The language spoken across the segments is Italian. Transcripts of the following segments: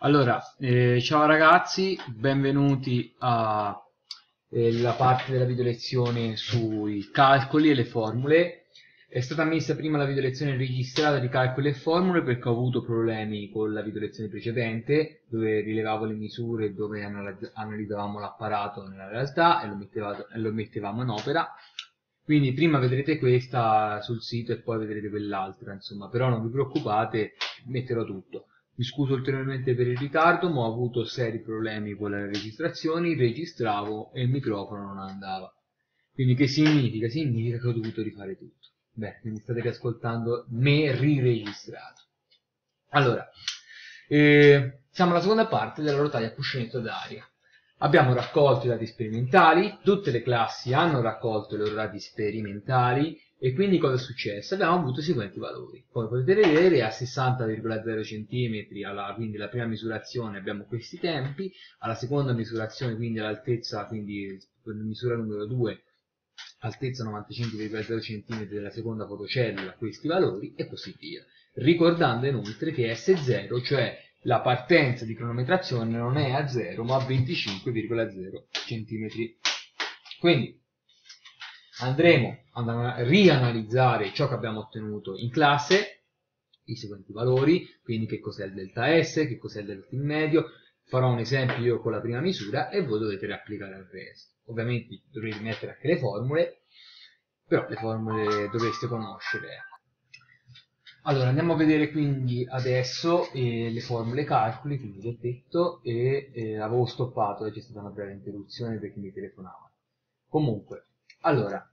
Allora, eh, ciao ragazzi, benvenuti alla eh, parte della video lezione sui calcoli e le formule. È stata messa prima la video lezione registrata di calcoli e formule perché ho avuto problemi con la video lezione precedente dove rilevavo le misure dove analizzavamo l'apparato nella realtà e lo, e lo mettevamo in opera. Quindi prima vedrete questa sul sito e poi vedrete quell'altra, insomma, però non vi preoccupate, metterò tutto. Mi scuso ulteriormente per il ritardo, ma ho avuto seri problemi con le registrazioni, registravo e il microfono non andava. Quindi che significa? Significa che ho dovuto rifare tutto. Beh, quindi state riascoltando me riregistrato. Allora, eh, siamo alla seconda parte della rotaia cuscinetto d'aria. Abbiamo raccolto i dati sperimentali, tutte le classi hanno raccolto i loro dati sperimentali e quindi cosa è successo? Abbiamo avuto i seguenti valori. Come potete vedere a 60,0 cm, alla, quindi la prima misurazione abbiamo questi tempi, alla seconda misurazione quindi all'altezza, quindi misura numero 2, altezza 95,0 cm della seconda fotocellula questi valori e così via. Ricordando inoltre che S0, cioè la partenza di cronometrazione non è a 0 ma a 25,0 cm. Quindi andremo a rianalizzare ciò che abbiamo ottenuto in classe, i seguenti valori, quindi che cos'è il delta S, che cos'è il delta in medio, farò un esempio io con la prima misura e voi dovete riapplicare al resto. Ovviamente dovrete mettere anche le formule, però le formule dovreste conoscere. Allora, andiamo a vedere quindi adesso eh, le formule calcoli, quindi vi ho detto, e eh, avevo stoppato c'è stata una breve interruzione perché mi telefonavano. Comunque, allora,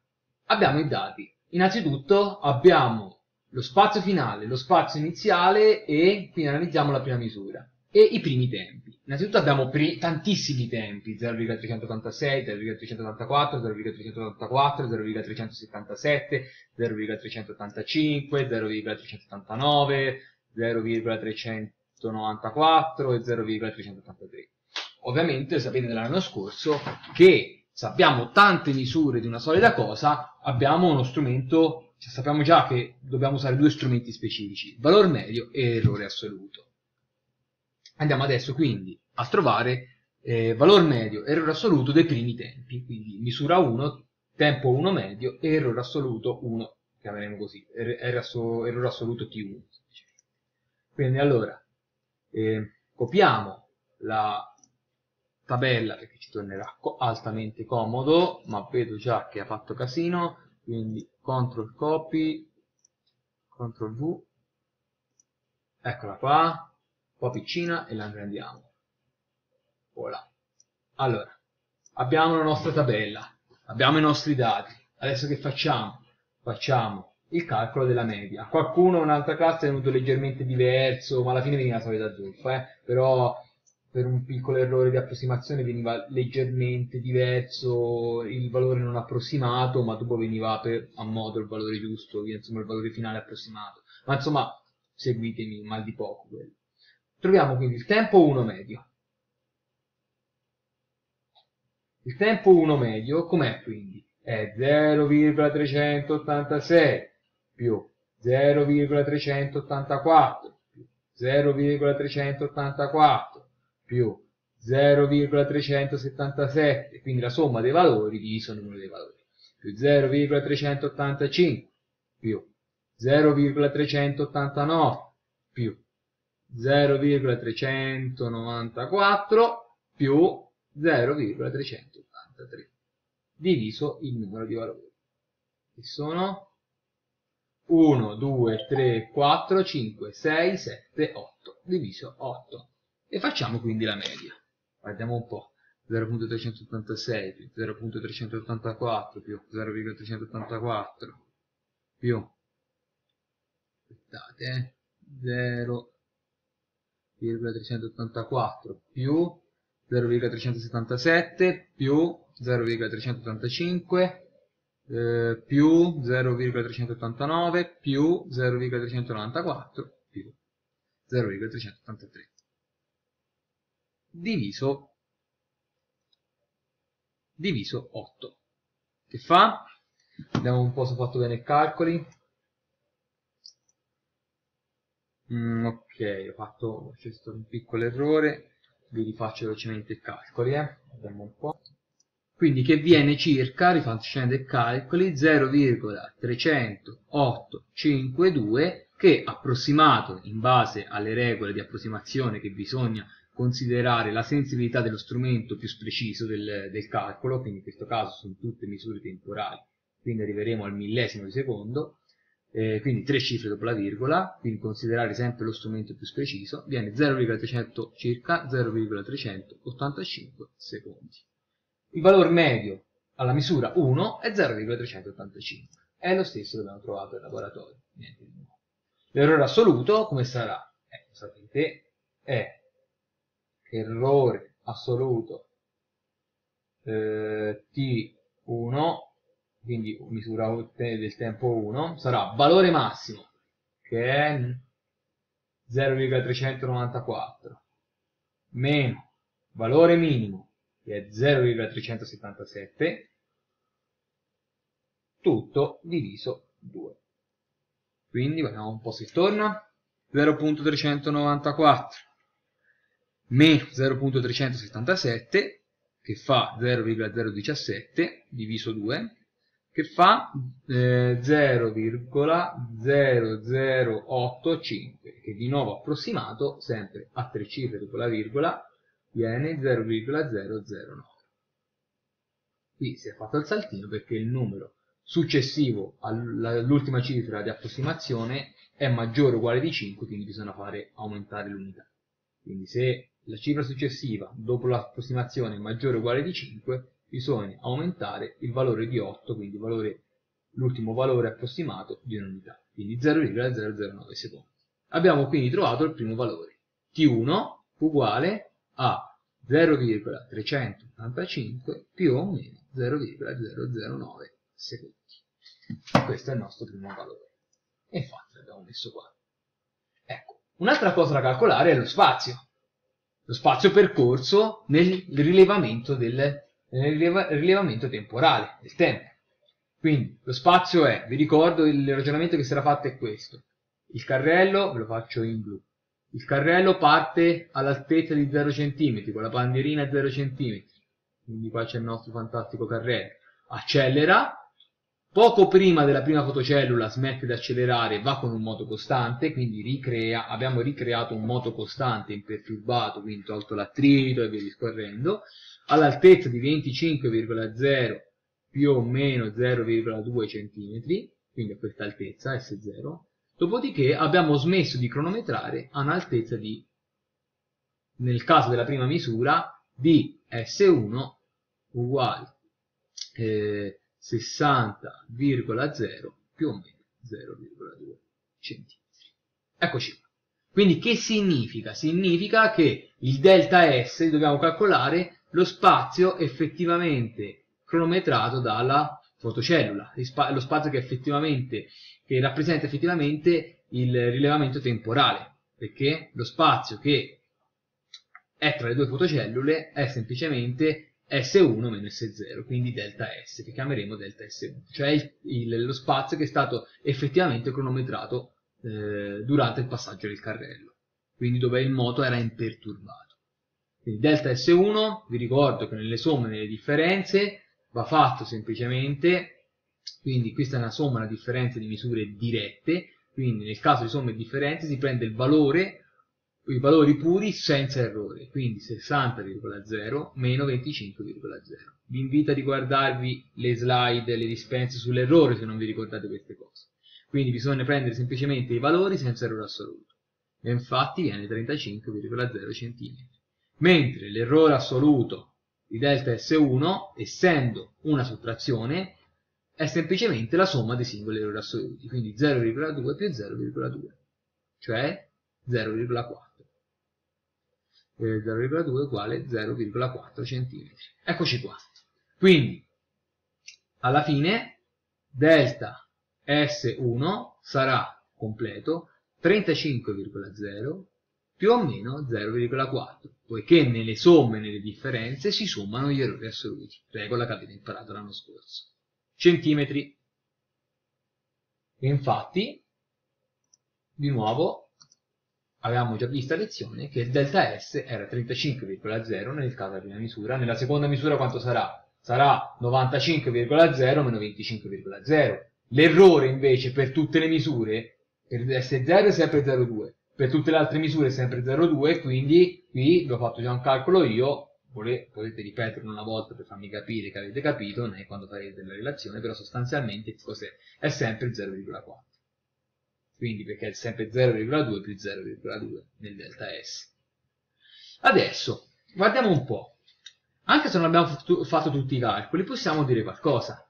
abbiamo i dati. Innanzitutto abbiamo lo spazio finale, lo spazio iniziale e qui analizziamo la prima misura e i primi tempi. Innanzitutto abbiamo tantissimi tempi, 0,386, 0,384, 0,384, 0,377, 0,385, 0,389, 0,394 e 0,383. Ovviamente sapete dall'anno scorso che se abbiamo tante misure di una solida cosa, abbiamo uno strumento, cioè sappiamo già che dobbiamo usare due strumenti specifici, valore medio e errore assoluto. Andiamo adesso quindi a trovare eh, valore medio, errore assoluto dei primi tempi, quindi misura 1, tempo 1 medio e errore assoluto 1, chiameremo così, er errore assoluto T1. Quindi allora, eh, copiamo la tabella perché ci tornerà altamente comodo ma vedo già che ha fatto casino quindi CTRL copy CTRL V eccola qua un po' piccina e la ingrandiamo voilà allora abbiamo la nostra tabella abbiamo i nostri dati adesso che facciamo? facciamo il calcolo della media. Qualcuno un'altra classe è venuto leggermente diverso, ma alla fine veniva la solita zuffa, eh? però per un piccolo errore di approssimazione veniva leggermente diverso il valore non approssimato, ma dopo veniva per, a modo il valore giusto, insomma il valore finale approssimato. Ma insomma, seguitemi, mal di poco quello. Troviamo quindi il tempo 1 medio. Il tempo 1 medio com'è quindi? È 0,386 più 0,384 più 0,384 più 0,377, quindi la somma dei valori diviso il numero dei valori, più 0,385 più 0,389 più 0,394 più 0,383 diviso il numero di valori. Che sono? 1, 2, 3, 4, 5, 6, 7, 8 diviso 8 e facciamo quindi la media. Guardiamo un po'. 0.386 più 0.384 più 0,384 più aspettate eh, 0,384 più 0,377 più 0,385 eh, più 0,389 più 0,394 più 0,383 diviso, diviso 8. Che fa? Vediamo un po' se ho fatto bene i calcoli. Mm, ok, ho fatto c'è stato un piccolo errore, vi rifaccio velocemente i calcoli, eh. Vediamo un po'. Quindi che viene circa, rifacendo i calcoli, 0,3852 che approssimato in base alle regole di approssimazione che bisogna considerare la sensibilità dello strumento più preciso del, del calcolo, quindi in questo caso sono tutte misure temporali, quindi arriveremo al millesimo di secondo, eh, quindi tre cifre dopo la virgola, quindi considerare sempre lo strumento più preciso, viene 0,300 circa 0,385 secondi. Il valore medio alla misura 1 è 0,385. È lo stesso che abbiamo trovato in laboratorio. L'errore assoluto come sarà? Eh, sapete, è errore assoluto eh, T1 quindi misura del tempo 1, sarà valore massimo, che è 0,394, meno valore minimo, che è 0,377, tutto diviso 2. Quindi vediamo un po' se torna. 0.394 meno 0.377 che fa 0,017 diviso 2 che fa eh, 0,0085 che di nuovo approssimato sempre a tre cifre dopo la virgola viene 0,009 qui si è fatto il saltino perché il numero successivo all'ultima cifra di approssimazione è maggiore o uguale di 5 quindi bisogna fare aumentare l'unità. Quindi se la cifra successiva dopo l'approssimazione maggiore o uguale di 5 bisogna aumentare il valore di 8, quindi l'ultimo valore approssimato di un'unità, quindi 0,009 secondi. Abbiamo quindi trovato il primo valore, T1 uguale a 0,385 più o meno 0,009 secondi. Questo è il nostro primo valore. E infatti l'abbiamo messo qua. Ecco, un'altra cosa da calcolare è lo spazio. Lo spazio percorso nel rilevamento del nel rilevamento temporale del tempo. Quindi lo spazio è, vi ricordo il ragionamento che sarà fatto è questo. Il carrello, ve lo faccio in blu, il carrello parte all'altezza di 0 cm, con la bandierina a 0 cm, quindi qua c'è il nostro fantastico carrello, accelera, poco prima della prima fotocellula smette di accelerare, va con un moto costante, quindi ricrea, abbiamo ricreato un moto costante imperturbato, quindi tolto l'attrito e via discorrendo, all'altezza di 25,0 più o meno 0,2 cm, quindi a questa altezza S0, dopodiché abbiamo smesso di cronometrare a un'altezza di, nel caso della prima misura, di S1 uguale eh, 60,0 più o meno 0,2 cm. Eccoci qua. Quindi che significa? Significa che il delta S dobbiamo calcolare lo spazio effettivamente cronometrato dalla fotocellula, lo spazio che effettivamente che rappresenta effettivamente il rilevamento temporale, perché lo spazio che è tra le due fotocellule è semplicemente S1 meno S0, quindi delta S, che chiameremo delta S1, cioè il, il, lo spazio che è stato effettivamente cronometrato eh, durante il passaggio del carrello, quindi dove il moto era imperturbato. Quindi delta S1, vi ricordo che nelle somme e nelle differenze va fatto semplicemente, quindi questa è una somma, una differenza di misure dirette, quindi nel caso di somme e differenze si prende il valore, i valori puri senza errore, quindi 60,0 meno 25,0. Vi invito a riguardarvi le slide, le dispense sull'errore se non vi ricordate queste cose. Quindi bisogna prendere semplicemente i valori senza errore assoluto. E infatti viene 35,0 cm mentre l'errore assoluto di delta S1, essendo una sottrazione, è semplicemente la somma dei singoli errori assoluti, quindi 0,2 più 0,2, cioè 0,4. 0,2 uguale 0,4 cm. Eccoci qua. Quindi, alla fine, delta S1 sarà completo 35,0 più o meno 0,4, poiché nelle somme nelle differenze si sommano gli errori assoluti, regola che avete imparato l'anno scorso. Centimetri. E infatti, di nuovo, avevamo già visto a lezione che il delta S era 35,0 nel caso della prima misura, nella seconda misura quanto sarà? Sarà 95,0 meno 25,0. L'errore invece per tutte le misure, per S0 è sempre 0,2, per tutte le altre misure è sempre 0,2, quindi qui vi ho fatto già un calcolo io, potete ripeterlo una volta per farmi capire che avete capito, è quando farete la relazione, però sostanzialmente cos'è? È sempre 0,4. Quindi perché è sempre 0,2 più 0,2 nel delta S. Adesso, guardiamo un po'. Anche se non abbiamo fatto tutti i calcoli, possiamo dire qualcosa.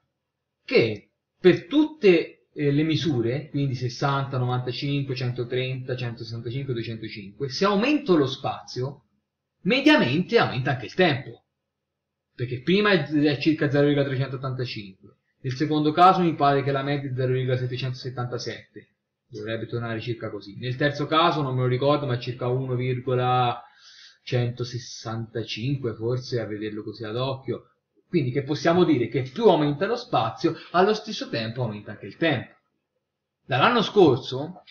Che per tutte eh, le misure, quindi 60, 95, 130, 165, 205, se aumento lo spazio, mediamente aumenta anche il tempo. Perché prima è circa 0,385. Nel secondo caso mi pare che la media è 0,777. Dovrebbe tornare circa così. Nel terzo caso non me lo ricordo, ma circa 1,165 forse a vederlo così ad occhio. Quindi che possiamo dire che più aumenta lo spazio, allo stesso tempo aumenta anche il tempo. Dall'anno scorso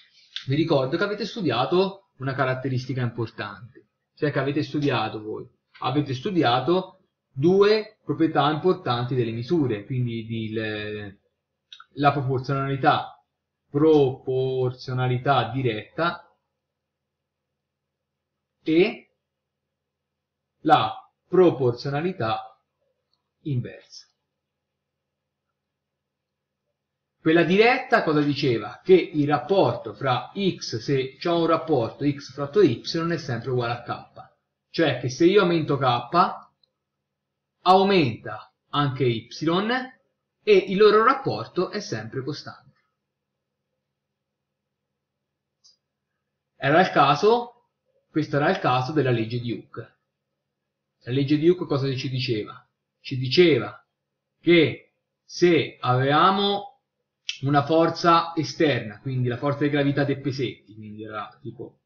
vi ricordo che avete studiato una caratteristica importante, cioè che avete studiato voi, avete studiato due proprietà importanti delle misure, quindi di, le, la proporzionalità, proporzionalità diretta e la proporzionalità inversa. Quella diretta cosa diceva? Che il rapporto fra x, se c'è un rapporto x fratto y, è sempre uguale a k. Cioè che se io aumento k, aumenta anche y e il loro rapporto è sempre costante. Era il caso, questo era il caso della legge di Hooke. La legge di Hooke cosa ci diceva? Ci diceva che se avevamo una forza esterna, quindi la forza di gravità dei pesetti, quindi era tipo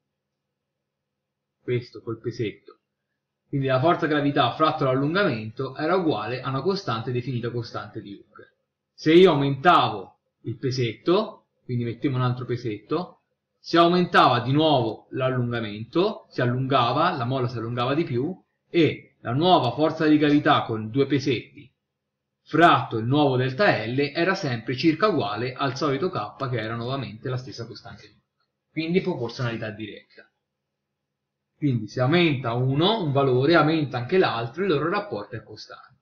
questo col pesetto. Quindi la forza gravità fratto l'allungamento era uguale a una costante definita costante di Hooke. Se io aumentavo il pesetto, quindi mettevo un altro pesetto, si aumentava di nuovo l'allungamento, si allungava, la molla si allungava di più e la nuova forza di gravità con due pesetti fratto il nuovo delta L era sempre circa uguale al solito K che era nuovamente la stessa costante di quindi proporzionalità diretta. Quindi se aumenta uno, un valore, aumenta anche l'altro, il loro rapporto è costante.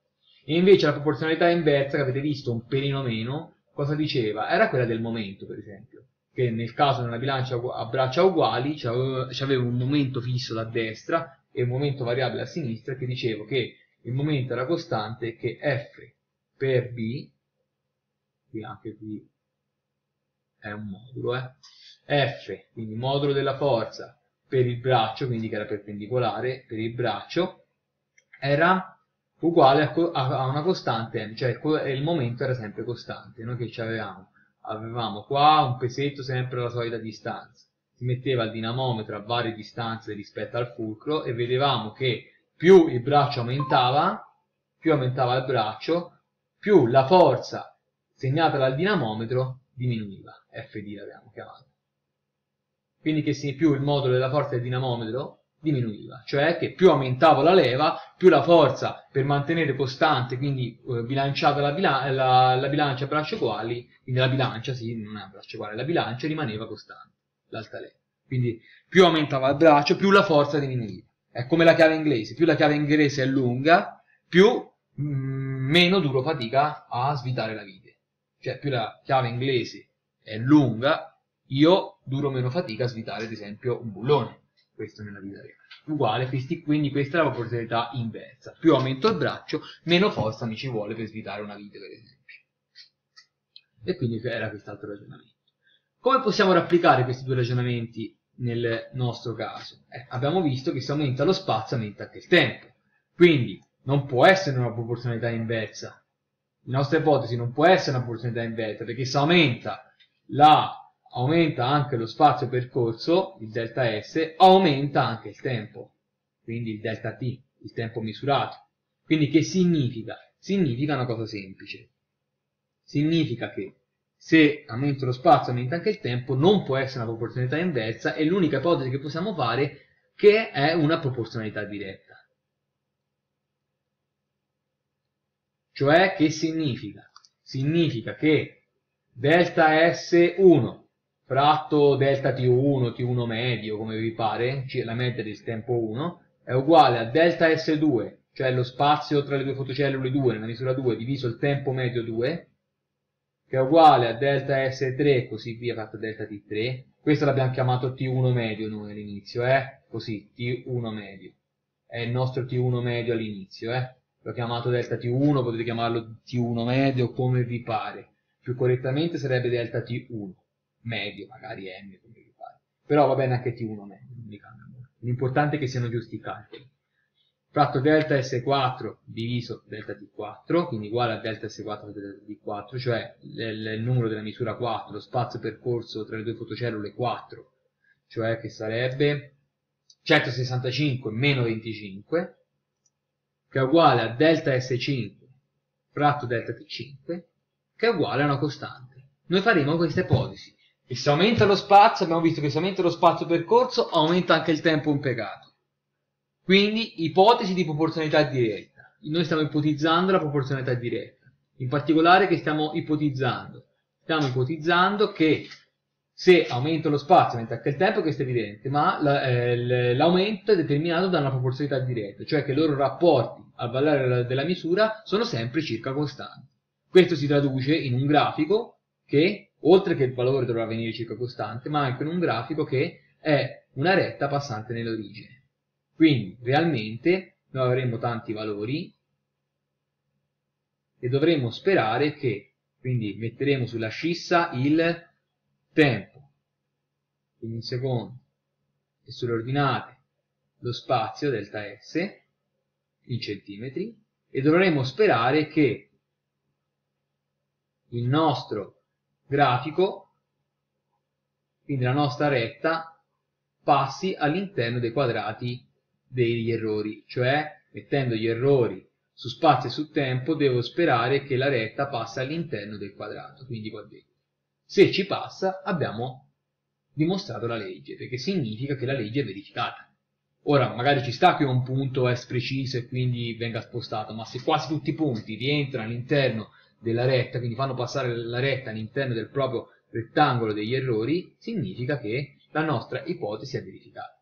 E invece la proporzionalità inversa, che avete visto un pelino meno, cosa diceva? Era quella del momento, per esempio, che nel caso di una bilancia a braccia uguali c'aveva un momento fisso da destra e un momento variabile a sinistra, che dicevo che il momento era costante che F per B, qui anche qui è un modulo, eh? F, quindi modulo della forza per il braccio, quindi che era perpendicolare per il braccio, era uguale a, a una costante m, cioè il momento era sempre costante. Noi che ci avevamo? Avevamo qua un pesetto sempre alla solita distanza. Si metteva il dinamometro a varie distanze rispetto al fulcro e vedevamo che più il braccio aumentava, più aumentava il braccio, più la forza segnata dal dinamometro diminuiva, FD l'abbiamo chiamato. Quindi che più il modulo della forza del dinamometro diminuiva, cioè che più aumentavo la leva, più la forza per mantenere costante, quindi eh, bilanciata la, bila la, la, bilancia a braccia uguali, quindi la bilancia, sì, non è a braccia uguali, la bilancia rimaneva costante, l'alta leva. Quindi più aumentava il braccio, più la forza diminuiva. È come la chiave inglese, più la chiave inglese è lunga, più Mm, meno duro fatica a svitare la vite. Cioè più la chiave inglese è lunga, io duro meno fatica a svitare ad esempio un bullone. Questo nella vita reale. Uguale, quindi questa è la proporzionalità inversa. Più aumento il braccio, meno forza mi ci vuole per svitare una vite per esempio. E quindi era quest'altro ragionamento. Come possiamo rapplicare questi due ragionamenti nel nostro caso? Eh, abbiamo visto che se aumenta lo spazio aumenta anche il tempo. Quindi non può essere una proporzionalità inversa. La nostra ipotesi non può essere una proporzionalità inversa, perché se aumenta, la, aumenta anche lo spazio percorso, il delta S, aumenta anche il tempo, quindi il delta T, il tempo misurato. Quindi che significa? Significa una cosa semplice. Significa che se aumento lo spazio aumenta anche il tempo, non può essere una proporzionalità inversa e l'unica ipotesi che possiamo fare che è una proporzionalità diretta. Cioè che significa? Significa che delta S1 fratto delta T1, T1 medio, come vi pare, la media del tempo 1, è uguale a delta S2, cioè lo spazio tra le due fotocellule 2 nella misura 2 diviso il tempo medio 2, che è uguale a delta S3 e così via fatto delta T3. Questo l'abbiamo chiamato T1 medio noi all'inizio, eh? Così, T1 medio. È il nostro T1 medio all'inizio, eh? L'ho chiamato delta T1, potete chiamarlo T1 medio come vi pare. Più correttamente sarebbe delta T1 medio, magari M come vi pare. Però va bene anche T1 medio, non mi cambia molto. L'importante è che siano giusti i calcoli fratto delta S4 diviso delta T4, quindi uguale a delta S4 delta T4, cioè il, numero della misura 4, lo spazio percorso tra le due fotocellule 4, cioè che sarebbe 165 meno 25, che è uguale a delta S5 fratto delta T5, che è uguale a una costante. Noi faremo questa ipotesi. E se aumenta lo spazio, abbiamo visto che se aumenta lo spazio percorso, aumenta anche il tempo impiegato. Quindi ipotesi di proporzionalità diretta. Noi stiamo ipotizzando la proporzionalità diretta. In particolare che stiamo ipotizzando? Stiamo ipotizzando che se aumento lo spazio aumenta anche il tempo, questo è evidente, ma eh, l'aumento è determinato da una proporzionalità diretta, cioè che i loro rapporti al valore della misura sono sempre circa costanti. Questo si traduce in un grafico che, oltre che il valore dovrà venire circa costante, ma anche in un grafico che è una retta passante nell'origine. Quindi realmente noi avremo tanti valori e dovremo sperare che, quindi metteremo sulla scissa il tempo, quindi in secondo, e sulle ordinate lo spazio delta S in centimetri. E dovremo sperare che il nostro grafico, quindi la nostra retta, passi all'interno dei quadrati degli errori, cioè mettendo gli errori su spazio e su tempo devo sperare che la retta passi all'interno del quadrato, quindi qua dentro. Se ci passa abbiamo dimostrato la legge, perché significa che la legge è verificata. Ora, magari ci sta che un punto è preciso e quindi venga spostato, ma se quasi tutti i punti rientrano all'interno della retta, quindi fanno passare la retta all'interno del proprio rettangolo degli errori, significa che la nostra ipotesi è verificata.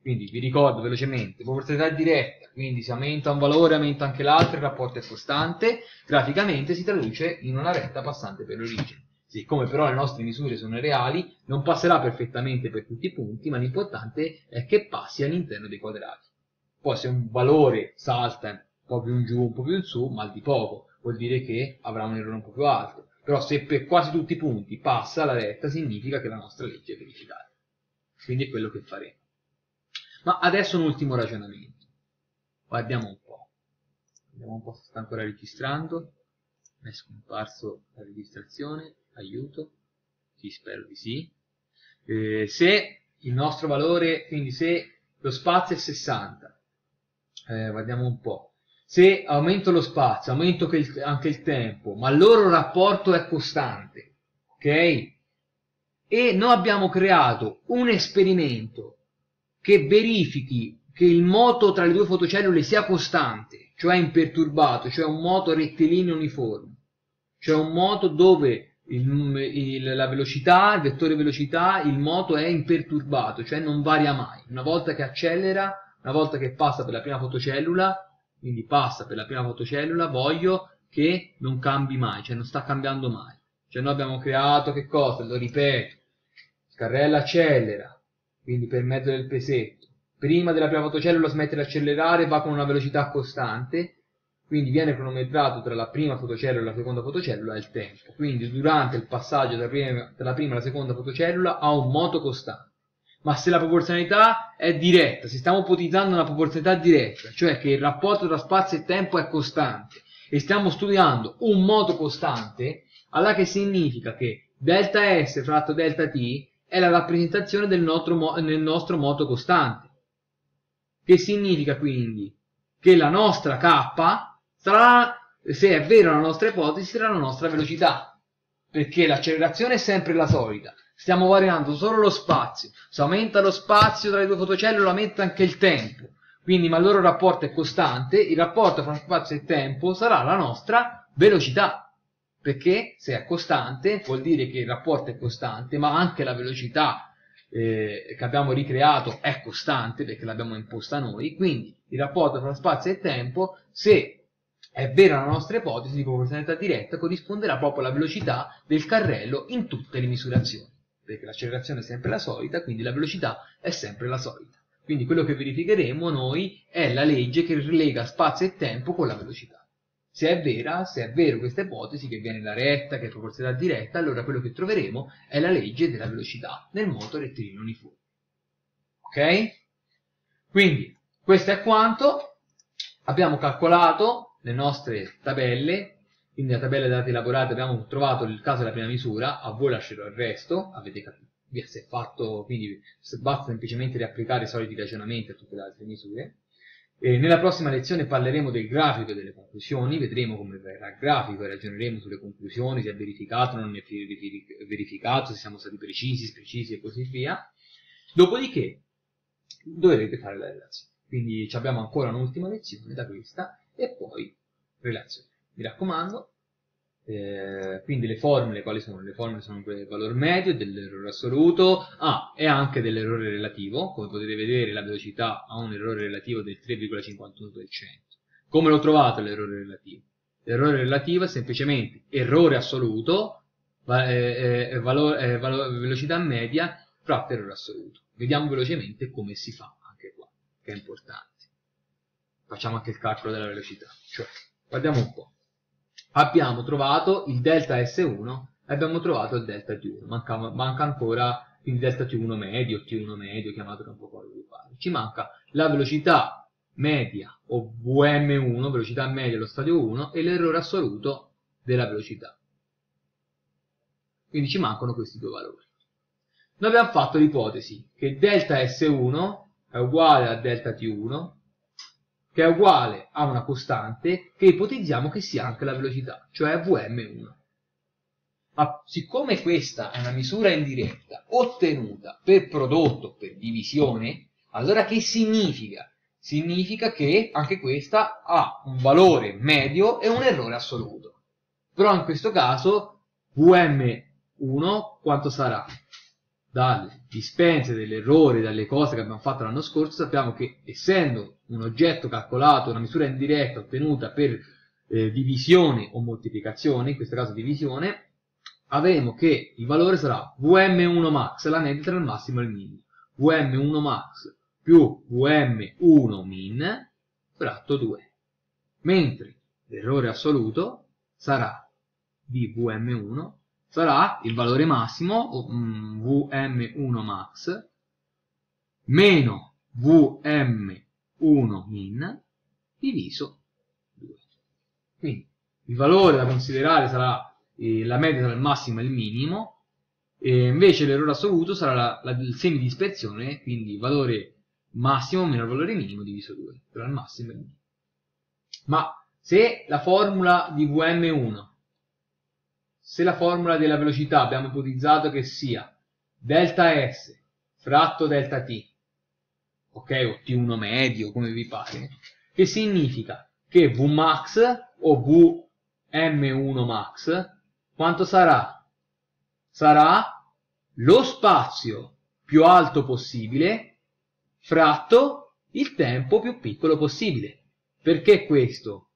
Quindi vi ricordo velocemente, proporzionalità diretta, quindi se aumenta un valore aumenta anche l'altro, il rapporto è costante, graficamente si traduce in una retta passante per l'origine. Siccome però le nostre misure sono reali, non passerà perfettamente per tutti i punti, ma l'importante è che passi all'interno dei quadrati. Poi se un valore salta un po' più in giù, un po' più in su, mal di poco, vuol dire che avrà un errore un po' più alto. Però se per quasi tutti i punti passa la retta, significa che la nostra legge è verificata. Quindi è quello che faremo. Ma adesso un ultimo ragionamento. Guardiamo un po'. Vediamo un po' se sta ancora registrando. È scomparso la registrazione. Aiuto. Sì, spero di sì. Eh, se il nostro valore, quindi se lo spazio è 60, eh, guardiamo un po'. Se aumento lo spazio, aumento anche il tempo, ma il loro rapporto è costante, ok? E noi abbiamo creato un esperimento che verifichi che il moto tra le due fotocellule sia costante, cioè imperturbato, cioè un moto rettilineo uniforme, cioè un moto dove il, il, la velocità, il vettore velocità, il moto è imperturbato, cioè non varia mai. Una volta che accelera, una volta che passa per la prima fotocellula, quindi passa per la prima fotocellula, voglio che non cambi mai, cioè non sta cambiando mai. Cioè noi abbiamo creato che cosa? Lo ripeto, carrella accelera, quindi per mezzo del pesetto. Prima della prima fotocellula smette di accelerare, va con una velocità costante, quindi viene cronometrato tra la prima fotocellula e la seconda fotocellula il tempo. Quindi durante il passaggio dalla prima, dalla prima alla seconda fotocellula ha un moto costante. Ma se la proporzionalità è diretta, se stiamo ipotizzando una proporzionalità diretta, cioè che il rapporto tra spazio e tempo è costante, e stiamo studiando un moto costante, allora che significa che delta S fratto delta T è la rappresentazione del nostro, nel nostro moto costante. Che significa quindi che la nostra k sarà, se è vera la nostra ipotesi, sarà la nostra velocità. perché l'accelerazione è sempre la solita. Stiamo variando solo lo spazio. Se aumenta lo spazio tra le due fotocellule, aumenta anche il tempo. Quindi, ma il loro rapporto è costante, il rapporto tra spazio e tempo sarà la nostra velocità. Perché se è costante vuol dire che il rapporto è costante, ma anche la velocità eh, che abbiamo ricreato è costante perché l'abbiamo imposta noi. Quindi il rapporto tra spazio e tempo, se è vera la nostra ipotesi di proporzionalità diretta, corrisponderà proprio alla velocità del carrello in tutte le misurazioni, perché l'accelerazione è sempre la solita, quindi la velocità è sempre la solita. Quindi quello che verificheremo noi è la legge che rilega spazio e tempo con la velocità. Se è vera, se è vero questa ipotesi, che viene da retta, che è proporzionalità diretta, allora quello che troveremo è la legge della velocità nel moto rettilineo uniforme. Ok? Quindi, questo è quanto. Abbiamo calcolato le nostre tabelle, quindi la tabella dei dati elaborati abbiamo trovato il caso della prima misura, a voi lascerò il resto, avete capito, vi è fatto, quindi basta semplicemente riapplicare i soliti ragionamenti a tutte le altre misure. E nella prossima lezione parleremo del grafico e delle conclusioni, vedremo come verrà il grafico e ragioneremo sulle conclusioni, se è verificato o non è verificato, se siamo stati precisi, sprecisi e così via. Dopodiché dovrete fare la relazione. Quindi abbiamo ancora un'ultima lezione da questa e poi relazione. Mi raccomando, eh, quindi le formule, quali sono? Le formule sono quelle del valore medio, dell'errore assoluto, ah, e anche dell'errore relativo, come potete vedere la velocità ha un errore relativo del 3,51%. Come l'ho trovato l'errore relativo? L'errore relativo è semplicemente errore assoluto, eh, eh, valore, eh, valore, velocità media fratto errore assoluto. Vediamo velocemente come si fa anche qua, che è importante facciamo anche il calcolo della velocità. Cioè, guardiamo un po'. Abbiamo trovato il delta S1 e abbiamo trovato il delta T1. Manca, manca ancora il delta T1 medio, T1 medio, chiamatelo un po' quello che pare. Ci manca la velocità media o VM1, velocità media dello stadio 1 e l'errore assoluto della velocità. Quindi ci mancano questi due valori. Noi abbiamo fatto l'ipotesi che delta S1 è uguale a delta T1 che è uguale a una costante che ipotizziamo che sia anche la velocità, cioè Vm1. Ma siccome questa è una misura indiretta ottenuta per prodotto, per divisione, allora che significa? Significa che anche questa ha un valore medio e un errore assoluto. Però in questo caso Vm1 quanto sarà? Dalle dispense dell'errore, dalle cose che abbiamo fatto l'anno scorso, sappiamo che essendo un oggetto calcolato, una misura indiretta ottenuta per eh, divisione o moltiplicazione, in questo caso divisione, avremo che il valore sarà Vm1 max, la media tra il massimo e il minimo. Vm1 max più Vm1 min fratto 2. Mentre l'errore assoluto sarà di Vm1 sarà il valore massimo, mm, Vm1 max, meno Vm1 min, diviso 2. Quindi il valore da considerare sarà eh, la media tra il massimo e il minimo, e invece l'errore assoluto sarà la, la, il semidispersione, quindi il valore massimo meno il valore minimo diviso 2, tra il massimo e il minimo. Ma se la formula di Vm1 se la formula della velocità abbiamo ipotizzato che sia delta S fratto delta T, ok, o T1 medio, come vi pare, che significa che Vmax o Vm1 max, quanto sarà? Sarà lo spazio più alto possibile fratto il tempo più piccolo possibile. Perché questo?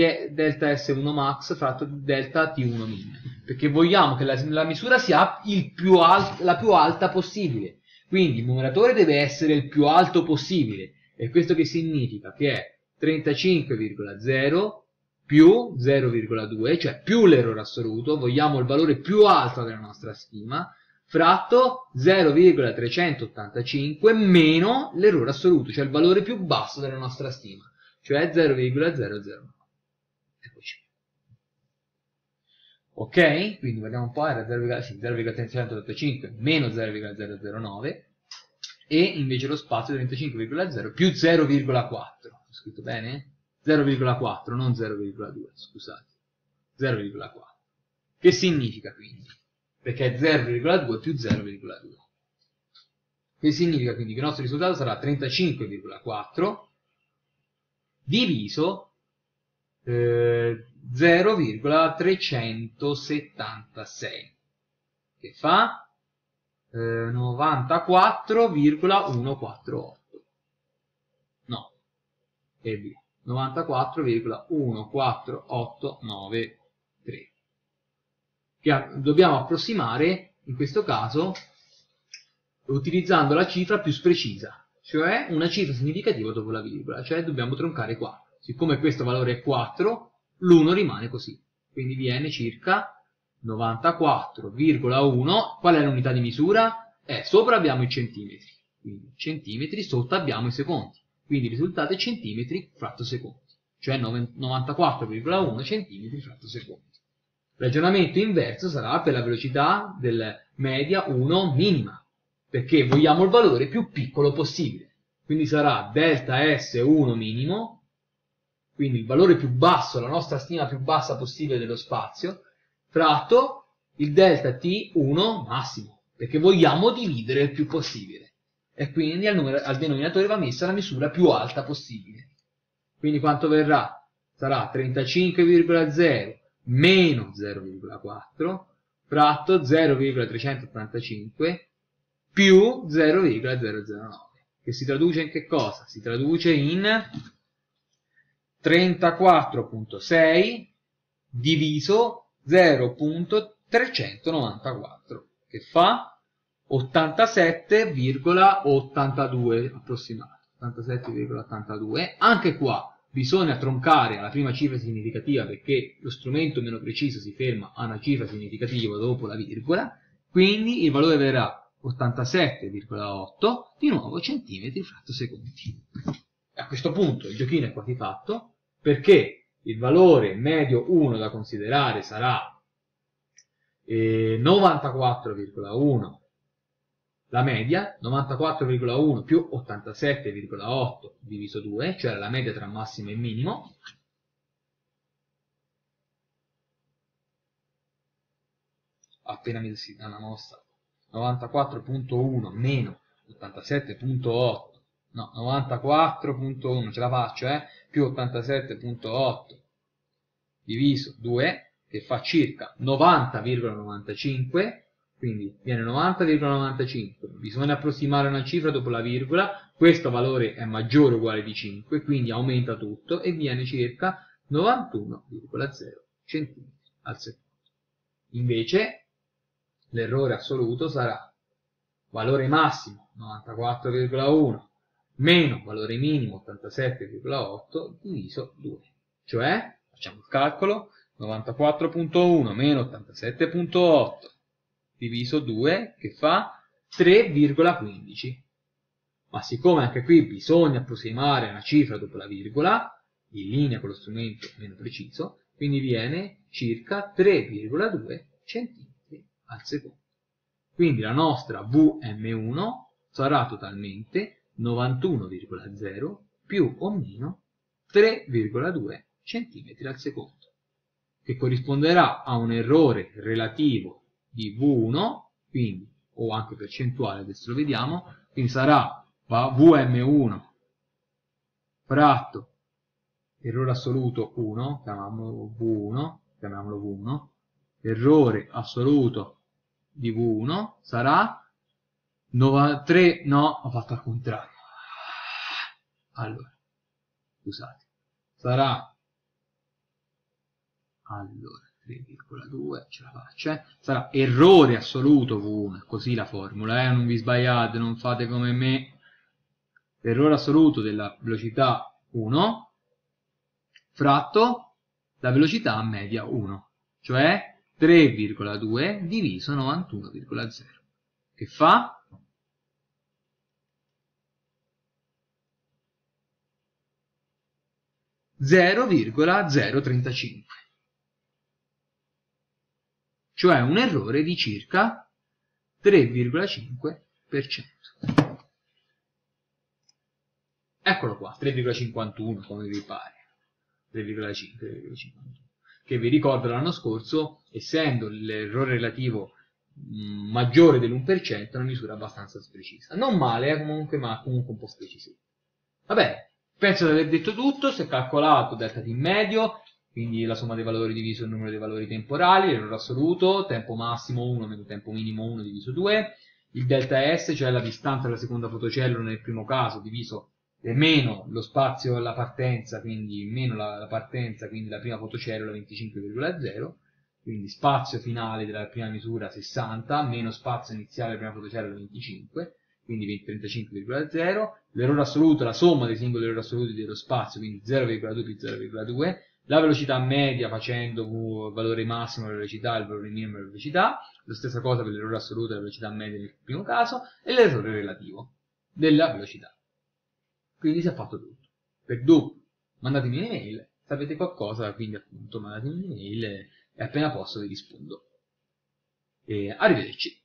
È delta S1 max fratto delta T1 min, perché vogliamo che la, la misura sia più alt, la più alta possibile. Quindi il numeratore deve essere il più alto possibile. E questo che significa? Che è 35,0 più 0,2, cioè più l'errore assoluto, vogliamo il valore più alto della nostra stima, fratto 0,385 meno l'errore assoluto, cioè il valore più basso della nostra stima, cioè 0,009. Ok? Quindi guardiamo un po', era 0,385 meno 0,009 e invece lo spazio è 35,0 più 0,4. Ho scritto bene? 0,4, non 0,2, scusate. 0,4. Che significa quindi? Perché è 0,2 più 0,2. Che significa quindi che il nostro risultato sarà 35,4 diviso eh, 0,376 che fa eh, 94,148 no e via 94,14893 che dobbiamo approssimare in questo caso utilizzando la cifra più precisa cioè una cifra significativa dopo la virgola cioè dobbiamo troncare 4 siccome questo valore è 4 l'1 rimane così quindi viene circa 94,1 qual è l'unità di misura? Eh, sopra abbiamo i centimetri quindi centimetri sotto abbiamo i secondi quindi il risultato è centimetri fratto secondi, cioè 94,1 centimetri fratto secondi. Ragionamento inverso sarà per la velocità del media 1 minima, perché vogliamo il valore più piccolo possibile. Quindi sarà delta S1 minimo, quindi il valore più basso, la nostra stima più bassa possibile dello spazio, fratto il delta T1 massimo, perché vogliamo dividere il più possibile e quindi al, numero, al denominatore va messa la misura più alta possibile. Quindi quanto verrà? Sarà 35,0 meno 0,4 fratto 0,385 più 0,009 che si traduce in che cosa? Si traduce in 34.6 diviso 0.394 che fa 87,82 approssimato 87,82 anche qua bisogna troncare alla prima cifra significativa perché lo strumento meno preciso si ferma a una cifra significativa dopo la virgola quindi il valore verrà 87,8 di nuovo centimetri fratto secondi. A questo punto il giochino è quasi fatto perché il valore medio 1 da considerare sarà eh, 94,1 la media 94,1 più 87,8 diviso 2, cioè la media tra massimo e minimo, appena mi si dà una mossa 94.1 meno 87.8 no 94.1 ce la faccio eh? Più 87.8 diviso 2 che fa circa 90,95 quindi viene 90,95, bisogna approssimare una cifra dopo la virgola, questo valore è maggiore o uguale di 5, quindi aumenta tutto e viene circa 91,0 cm al secondo. Invece l'errore assoluto sarà valore massimo 94,1 meno valore minimo 87,8 diviso 2, cioè facciamo il calcolo 94.1 meno 87.8 diviso 2 che fa 3,15. Ma siccome anche qui bisogna approssimare una cifra dopo la virgola, in linea con lo strumento meno preciso, quindi viene circa 3,2 cm al secondo. Quindi la nostra VM1 sarà totalmente 91,0 più o meno 3,2 cm al secondo, che corrisponderà a un errore relativo di V1, quindi, o anche percentuale, adesso lo vediamo, quindi sarà VM1 fratto errore assoluto 1, chiamiamolo V1, chiamiamolo V1, errore assoluto di V1 sarà 93, no, ho fatto al contrario. Allora, scusate, sarà, allora, 3,2 ce la faccio eh? sarà errore assoluto V1 così la formula eh? non vi sbagliate non fate come me errore assoluto della velocità 1 fratto la velocità media 1 cioè 3,2 diviso 91,0 che fa zero virgola zero trentacinque cioè un errore di circa 3,5%. Eccolo qua, 3,51 come vi pare. 3,5, 3,51. che vi ricordo l'anno scorso, essendo l'errore relativo maggiore dell'1%, è una misura abbastanza precisa. Non male, eh, comunque, ma comunque un po' sprecisa. Va bene, penso di aver detto tutto, si è calcolato delta t medio, quindi la somma dei valori diviso il numero dei valori temporali, l'errore assoluto, tempo massimo 1 meno tempo minimo 1 diviso 2, il delta S, cioè la distanza della seconda fotocellula nel primo caso, diviso meno lo spazio alla partenza, quindi meno la, la partenza, quindi la prima fotocellula 25,0, quindi spazio finale della prima misura 60, meno spazio iniziale della prima fotocellula 25, quindi 35,0, l'errore assoluto, la somma dei singoli errori assoluti dello spazio, quindi 0,2 più 0,2, la velocità media facendo il valore massimo della velocità e il valore minimo della velocità, la stessa cosa per l'errore assoluto della velocità media nel primo caso, e l'errore relativo della velocità. Quindi si è fatto tutto. Per dopo, mandatemi un'email, sapete qualcosa, quindi appunto mandatemi un'email e appena posso vi rispondo. E arrivederci.